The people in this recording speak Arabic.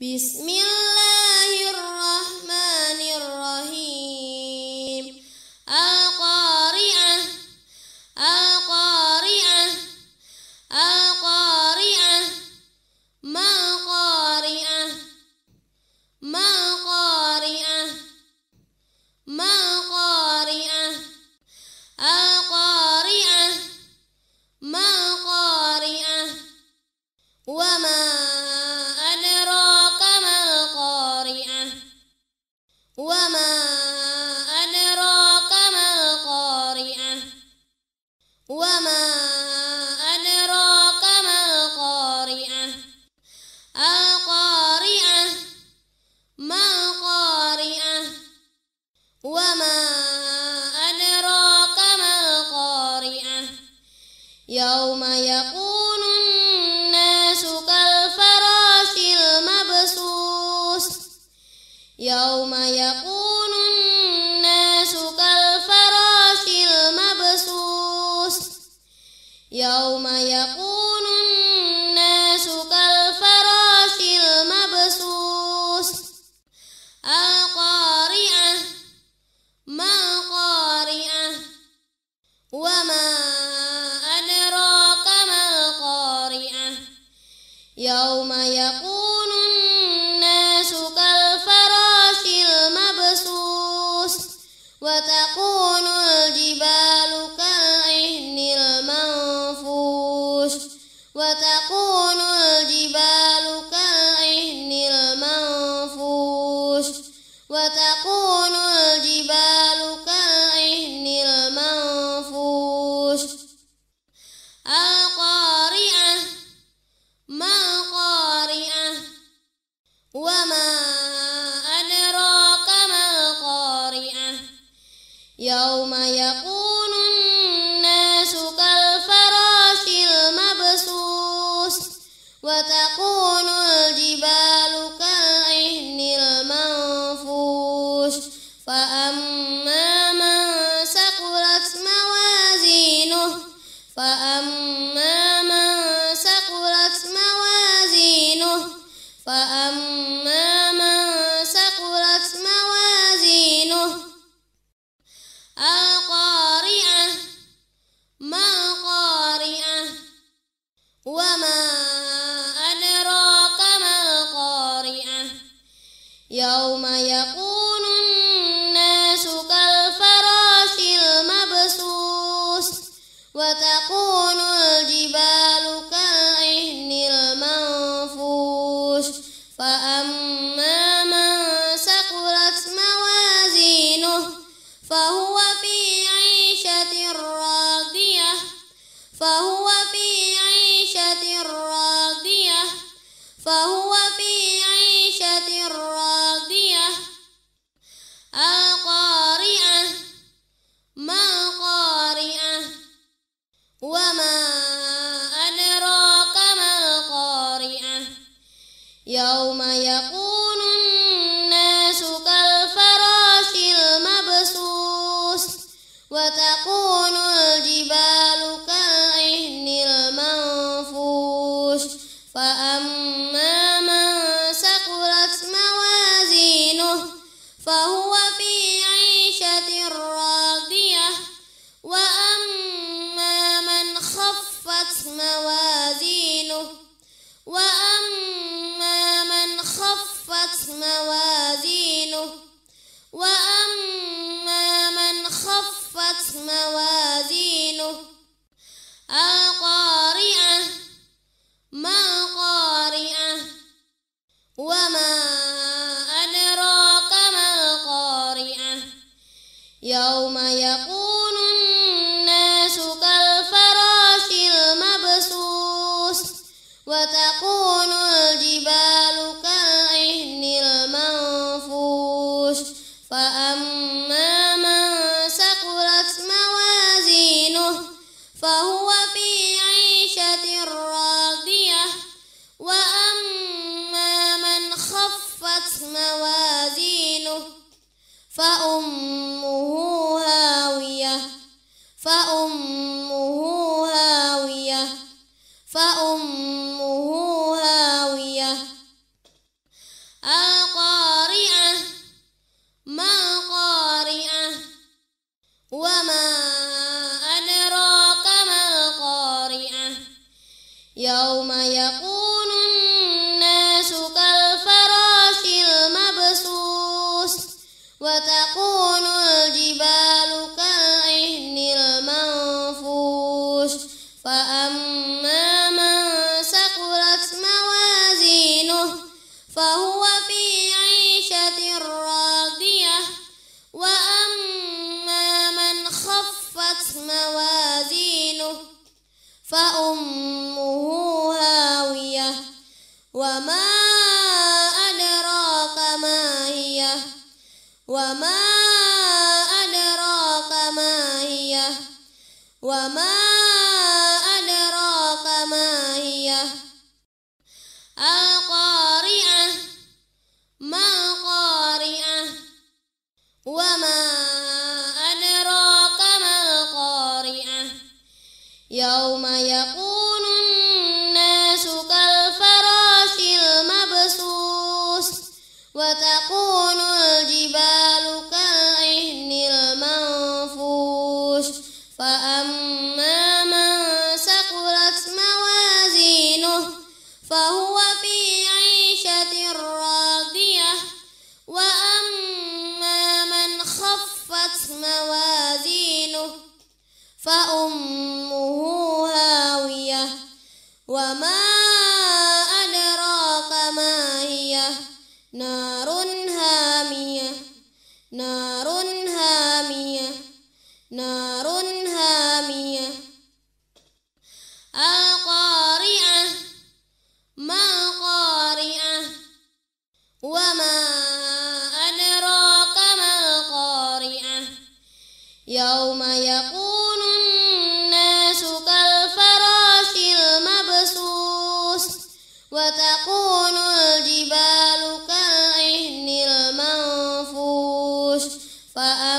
بسم الله. القارعة ما القارعة وما أدراك ما القارعة يوم يكون الناس كالفراش المبثوث يوم يكون يوم يكون الناس كالفراش المبثوث وتكون الجبال كالعهن المنفوش وتكون الجبال كالعهن وتكون يوم يكون الناس كالفراش المبثوث وتكون الجبال كالعهن المنفوش فأما من ثقلت موازينه فهو في عيشة راضية فهو في عيشة راضية فهو في عيشة راضية القارعة ما القارعة وما أدراك ما القارعة يوم وتكون الجبال كالعهن المنفوش. فأما من ثقلت موازينه فهو في عيشة راضية. وأما من خفت موازينه فأمه هاوية. فأمه وما أدراك ما القارعة؟ يوم يقول فأمه هاوية وما أدراك ما هي؟ وما أدراك ما هي؟ وما أدراك ما هي؟ القارعة ما القارعة؟ وما يوم يكون الناس كالفراش المبثوث نار هامية نار هامية. القارعة ما القارعة وما أدراك ما القارعة يوم يكون الناس كالفراش المبسوس fa